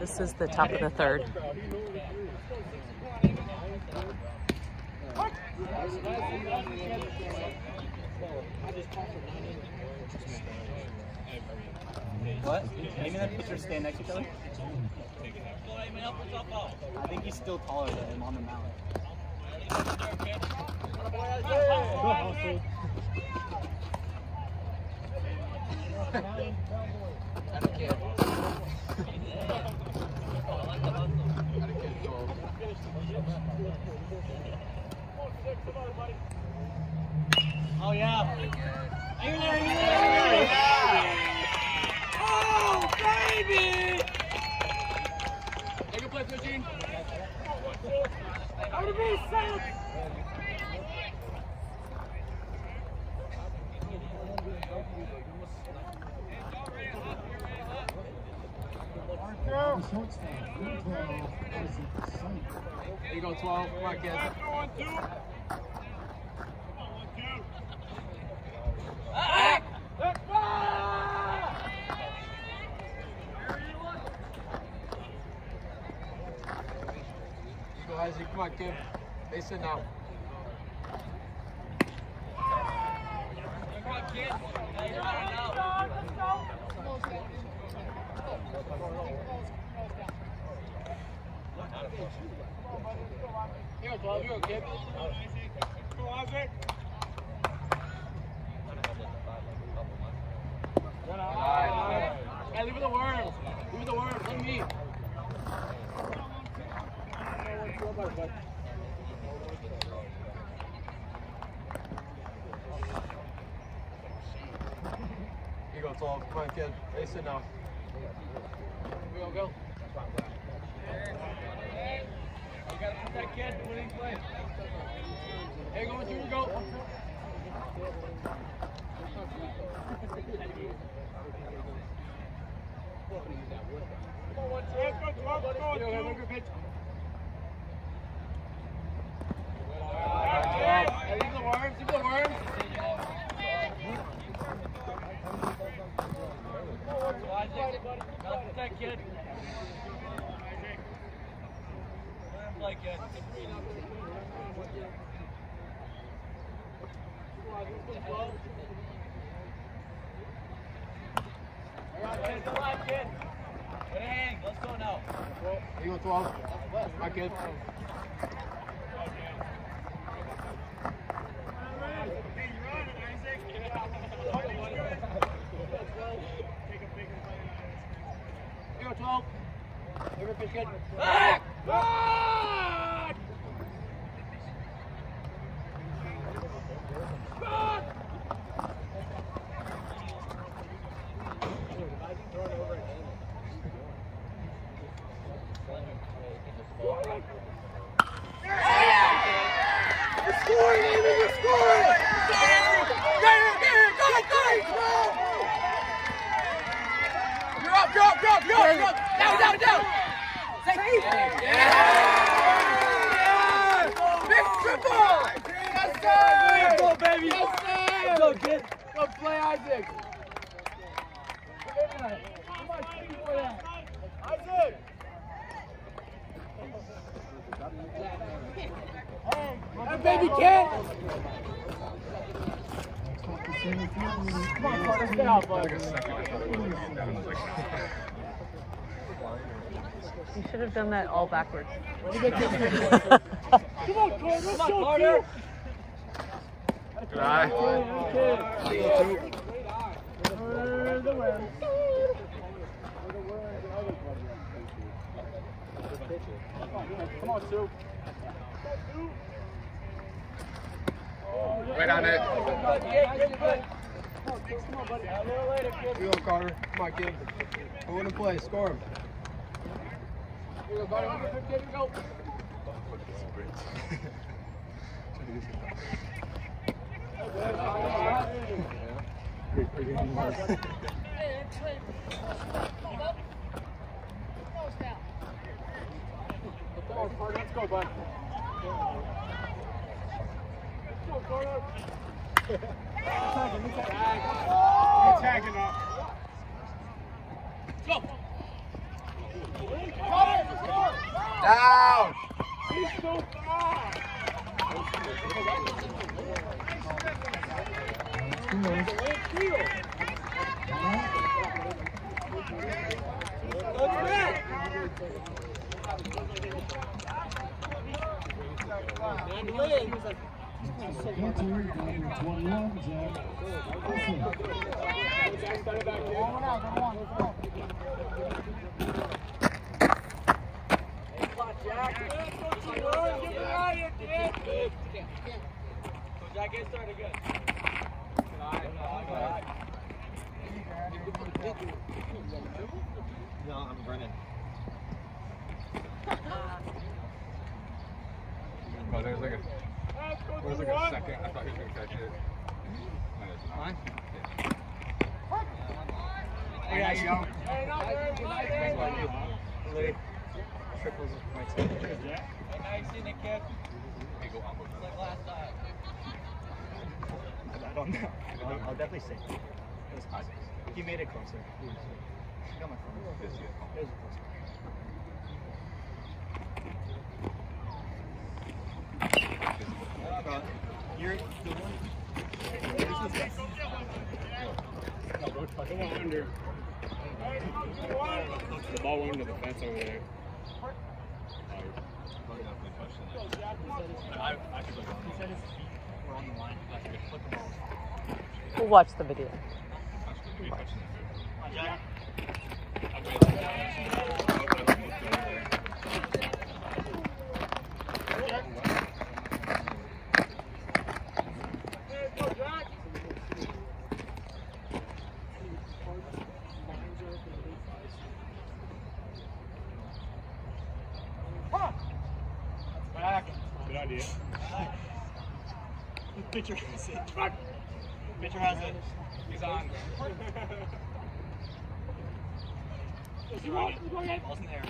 This is the top of the third. What? Maybe that picture stand next to each other? I think he's still taller than him on the mound. Oh yeah. Hang in there, hang in there, hang. Oh baby! Take a play, Eugene. Out of base, Sam. There you go, 12. Come on, kid. You go, Isaac. Come on, kid. Base it now. Here, 12. Here, kid. Go, Isaac. Hey, leave it the worms. Leave it the worms. Let me. Here you go, 12. Come on, kid. Base it now. Here we go, go. Come on, go, 12. Let's go, two. Look at pitch. Hey, leave the worms. Leave the worms. Got that kid. Play kid. Come on, kid. Good hang. Let's go now. Here you go, 12. My kid. Go, 12. Here we go, kid. Back! Back! Back! You're scoring, Amy! You're scoring! You're up, you're up, you're up, you're up! Down, down, down! Yeah! Big triple! Yes, sir! Go, baby! Yes, sir! Go, kid! Go play Isaac! Come on, shoot for that! Isaac! That baby kid! Come on, Carter, get out, bud. You should have done that all backwards. Come on, Carter, let's go, Carter! Good eye. Come on, Sue. Right on it. Here you go, Carter. Come on, kid. Go into play. Score him. Here you go, Carter. Here you go. Down! He's so far! Let's go bud. Let's go, Carter. Tag him, tag him. Tag. No, I'm Brennan. Oh, there's like a second. I thought he gonna catch it. And it's not. Mine? Yeah, you go. Lee. Triples my team. Hey, go on, go on. I don't know. I'll, I'll definitely say it was close. He made it closer. He got my phone. It was a close. You're the one. The ball went into the fence over there. Probably not gonna touch that. I, I could look He said his feet were on the line. I could flip them all. We'll watch the video. Actually, be touching the food. Jack. Back. Good idea. Pitcher has it. Pitcher has it. He's on. Ball's in the air.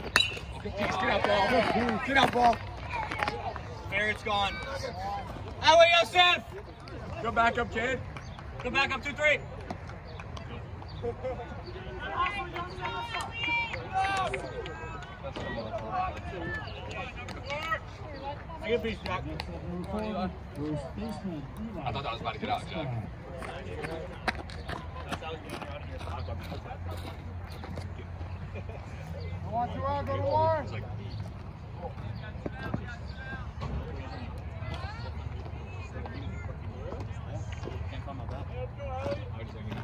Get out, ball. Get out, ball. Fair, it's gone. That way, Yosef! Go back up, kid. Go back up 2 3. I get a piece, Jack. I thought that was about to get out, Jack. Watch you out, go to war. It's like, I was thinking,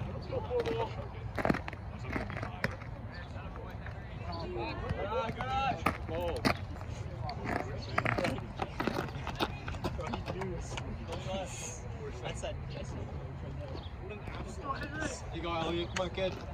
That's that Jesse. You go,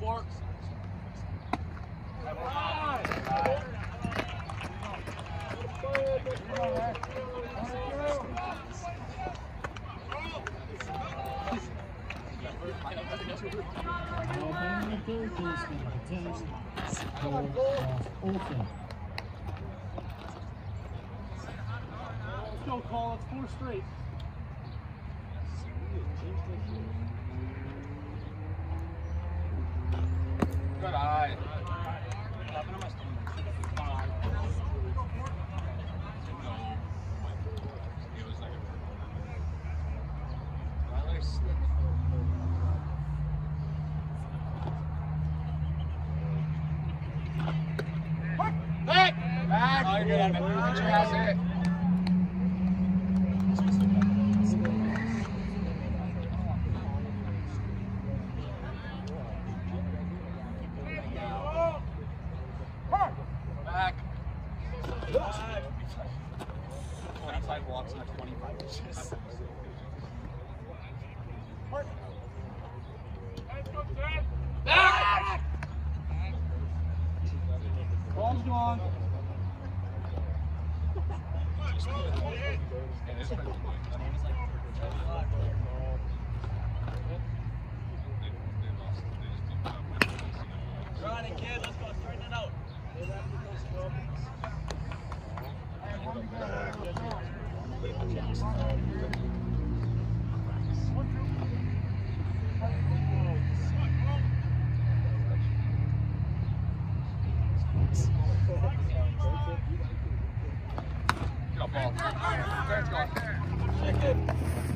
go. Let's go, Cole. It's four straight. It like Back! Back! Oh, you're good it. Your ass hit. Back. Ball's gone. And it's been- Get up, ball. There it's gone. Hey, catch.